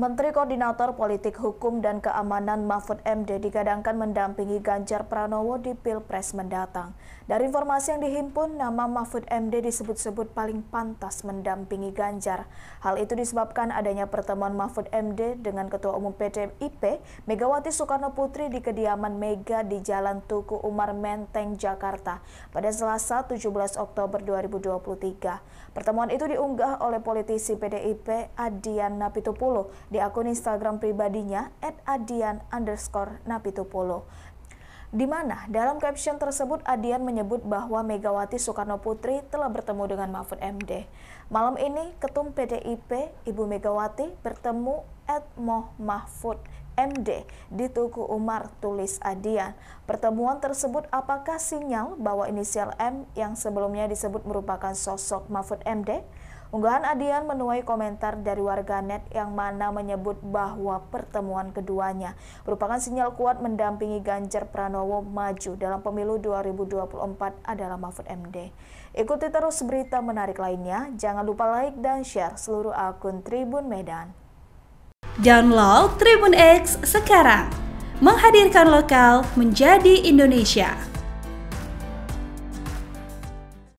Menteri Koordinator Politik Hukum dan Keamanan Mahfud MD digadangkan mendampingi Ganjar Pranowo di Pilpres mendatang. Dari informasi yang dihimpun, nama Mahfud MD disebut-sebut paling pantas mendampingi Ganjar. Hal itu disebabkan adanya pertemuan Mahfud MD dengan Ketua Umum PDIP, Megawati Soekarno Putri di kediaman Mega di Jalan Tuku Umar Menteng, Jakarta pada Selasa 17 Oktober 2023. Pertemuan itu diunggah oleh politisi PDIP Adian Napitupulu di akun Instagram pribadinya @adian underscore napitupolo. Di mana dalam caption tersebut Adian menyebut bahwa Megawati Soekarno Putri telah bertemu dengan Mahfud MD. Malam ini Ketum PDIP Ibu Megawati bertemu Ed Moh Mahfud MD di Tuku Umar tulis Adian. Pertemuan tersebut apakah sinyal bahwa inisial M yang sebelumnya disebut merupakan sosok Mahfud MD? Unggahan Adian menuai komentar dari warganet yang mana menyebut bahwa pertemuan keduanya merupakan sinyal kuat mendampingi Ganjar Pranowo maju dalam pemilu 2024 adalah Mahfud MD. Ikuti terus berita menarik lainnya, jangan lupa like dan share seluruh akun Tribun Medan. Download Tribun X sekarang, menghadirkan lokal menjadi Indonesia.